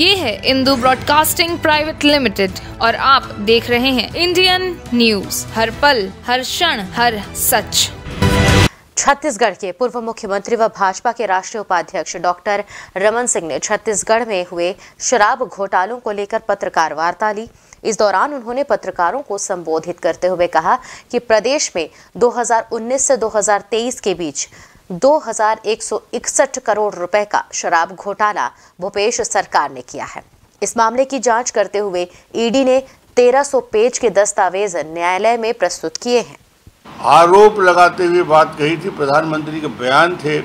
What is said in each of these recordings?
ये है Indu broadcasting private limited और आप देख रहे हैं इंडियन न्यूज़। हर पल, हर क्षण, हर सच। छत्तीसगढ़ के पूर्व मुख्यमंत्री व भाजपा के राष्ट्रीय उपाध्यक्ष डॉक्टर रमन सिंह ने छत्तीसगढ़ में हुए शराब घोटालों को लेकर पत्रकार वार्ता ली। इस दौरान उन्होंने पत्रकारों को संबोधित करते हुए कहा कि प्रदेश में 2019 से 2023 के बीच 2161 करोड़ रुपए का शराब घोटाला भूपेश सरकार ने किया है। इस मामले की जाँच करते हुए ईडी ने 1300 पेज के दस्तावेज़ न्यायालय में प्रस्तुत किए हैं। आरोप लगाते हुए बात कही थी, प्रधानमंत्री के बयान थे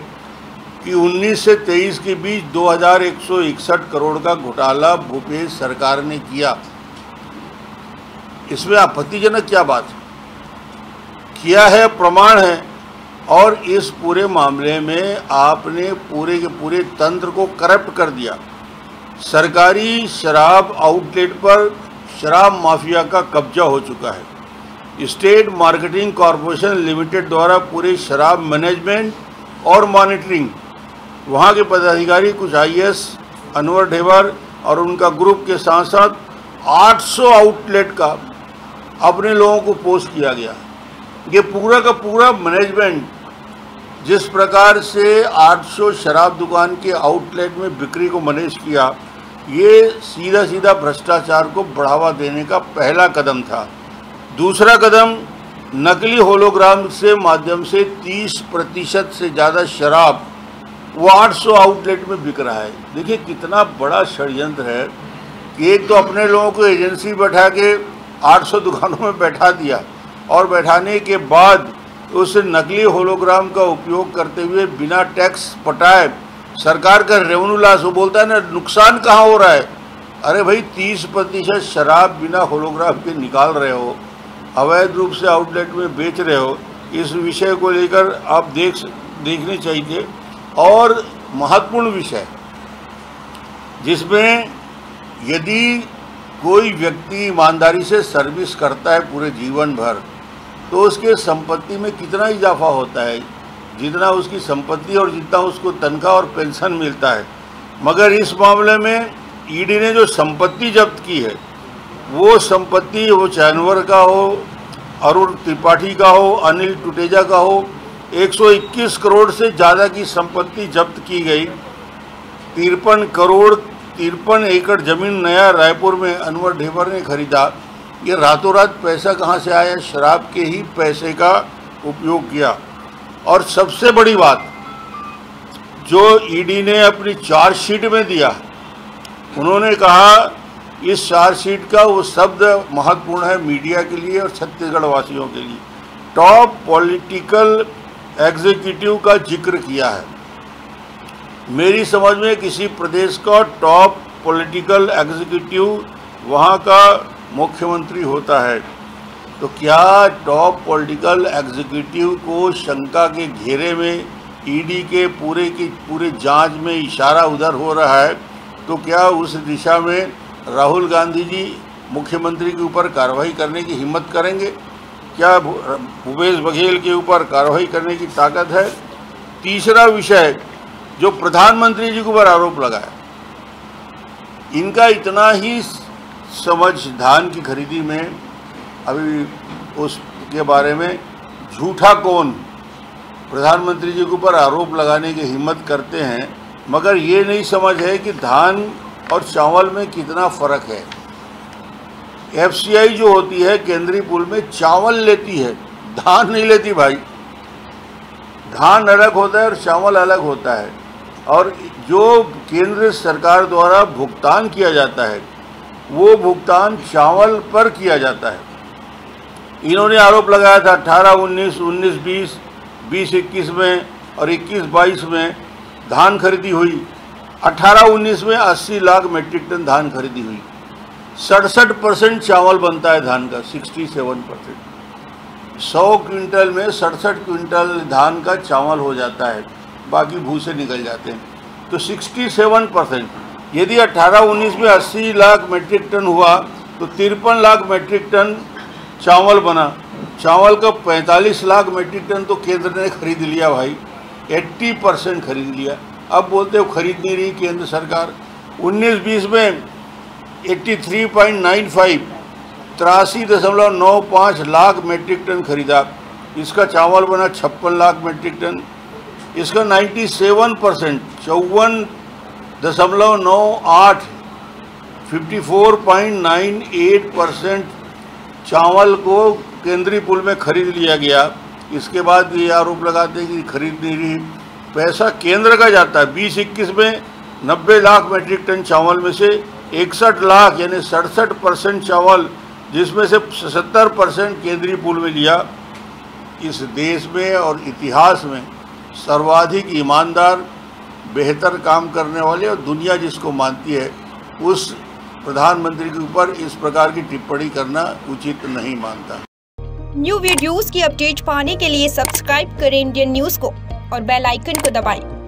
कि 19 से 23 के बीच 2161 करोड़ का घोटाला भूपेश सरकार ने किया। इसमें आपत्तिजनक क्या बात है? किया है, प्रमाण है और इस पूरे मामले में आपने पूरे के पूरे तंत्र को करप्ट कर दिया। सरकारी शराब आउटलेट पर शराब माफिया का कब्जा हो चुका है। स्टेट मार्केटिंग कॉरपोरेशन लिमिटेड द्वारा पूरे शराब मैनेजमेंट और मॉनिटरिंग वहाँ के पदाधिकारी कुछ आईएएस अनवर ढेबर और उनका ग्रुप के साथ साथ 800 आउटलेट का अपने लोगों को पोस्ट किया गया। ये पूरा का पूरा मैनेजमेंट जिस प्रकार से 800 शराब दुकान के आउटलेट में बिक्री को मैनेज किया, ये सीधा सीधा भ्रष्टाचार को बढ़ावा देने का पहला कदम था। दूसरा कदम, नकली होलोग्राम से माध्यम से 30 प्रतिशत से ज़्यादा शराब वो 800 आउटलेट में बिक रहा है। देखिए, कितना बड़ा षडयंत्र है कि एक तो अपने लोगों को एजेंसी बैठा के 800 दुकानों में बैठा दिया और बैठाने के बाद उस नकली होलोग्राम का उपयोग करते हुए बिना टैक्स पटाए सरकार का रेवेन्यू लॉस वो बोलता है ना, नुकसान कहाँ हो रहा है? अरे भाई, तीस प्रतिशत शराब बिना होलोग्राम के निकाल रहे हो, अवैध रूप से आउटलेट में बेच रहे हो, इस विषय को लेकर आप देख देखने चाहिए। और महत्वपूर्ण विषय, जिसमें यदि कोई व्यक्ति ईमानदारी से सर्विस करता है पूरे जीवन भर तो उसके संपत्ति में कितना इजाफा होता है? जितना उसकी संपत्ति और जितना उसको तनख्वाह और पेंशन मिलता है। मगर इस मामले में ईडी ने जो संपत्ति जब्त की है, वो संपत्ति वो जानवर का हो, अरुण त्रिपाठी का हो, अनिल टुटेजा का हो 121 करोड़ से ज़्यादा की संपत्ति जब्त की गई। तिरपन करोड़ तिरपन एकड़ ज़मीन नया रायपुर में अनवर ढेबर ने खरीदा। ये रातों रात पैसा कहाँ से आया? शराब के ही पैसे का उपयोग किया। और सबसे बड़ी बात, जो ईडी ने अपनी चार्जशीट में दिया, उन्होंने कहा, इस चार्जशीट का वो शब्द महत्वपूर्ण है मीडिया के लिए और छत्तीसगढ़ वासियों के लिए। टॉप पॉलिटिकल एग्जीक्यूटिव का ज़िक्र किया है। मेरी समझ में किसी प्रदेश का टॉप पॉलिटिकल एग्जीक्यूटिव वहाँ का मुख्यमंत्री होता है तो क्या टॉप पॉलिटिकल एग्जीक्यूटिव को शंका के घेरे में ईडी के पूरे की पूरे जाँच में इशारा उधर हो रहा है तो क्या उस दिशा में राहुल गांधी जी मुख्यमंत्री के ऊपर कार्रवाई करने की हिम्मत करेंगे? क्या भूपेश बघेल के ऊपर कार्रवाई करने की ताकत है? तीसरा विषय, जो प्रधानमंत्री जी के ऊपर आरोप लगाया, इनका इतना ही समझ धान की खरीदी में, अभी उसके बारे में झूठा कौन प्रधानमंत्री जी के ऊपर आरोप लगाने की हिम्मत करते हैं, मगर ये नहीं समझ है कि धान और चावल में कितना फ़र्क है। एफसीआई जो होती है, केंद्रीय पुल में चावल लेती है, धान नहीं लेती भाई। धान अलग होता है और चावल अलग होता है, और जो केंद्र सरकार द्वारा भुगतान किया जाता है वो भुगतान चावल पर किया जाता है। इन्होंने आरोप लगाया था, अठारह, उन्नीस उन्नीस, बीस बीस, इक्कीस में और इक्कीस, बाईस में धान खरीदी हुई। अठारह, उन्नीस में अस्सी लाख मेट्रिक टन धान खरीदी हुई। सड़सठ परसेंट चावल बनता है धान का, सिक्सटी सेवन परसेंट। सौ क्विंटल में सड़सठ क्विंटल धान का चावल हो जाता है, बाकी भूसे निकल जाते हैं। तो सिक्सटी सेवन परसेंट यदि 18-19 में 80 लाख मेट्रिक टन हुआ तो तिरपन लाख मेट्रिक टन चावल बना। चावल का 45 लाख मेट्रिक टन तो केंद्र ने खरीद लिया भाई। 80 परसेंट खरीद लिया। अब बोलते हो खरीद नहीं रही केंद्र सरकार। उन्नीस बीस में 83.95 तिरासी दशमलव नौ पाँच लाख मीट्रिक टन खरीदा। इसका चावल बना छप्पन लाख मीट्रिक टन इसका 97 परसेंट चौवन दशमलव नौ आठ fifty four point nine eight percent चावल को केंद्रीय पुल में खरीद लिया गया। इसके बाद ये आरोप लगाते हैं कि खरीद नहीं रही। पैसा केंद्र का जाता है। बीस इक्कीस में नब्बे लाख मीट्रिक टन चावल में से इकसठ लाख, यानी सड़सठ परसेंट चावल, जिसमें से सत्तर परसेंट केंद्रीय पुल में लिया। इस देश में और इतिहास में सर्वाधिक ईमानदार बेहतर काम करने वाले और दुनिया जिसको मानती है, उस प्रधानमंत्री के ऊपर इस प्रकार की टिप्पणी करना उचित नहीं मानता न्यू वीडियोस की अपडेट पाने के लिए सब्सक्राइब करें इंडियन न्यूज़ को और बेल आइकन को दबाएँ।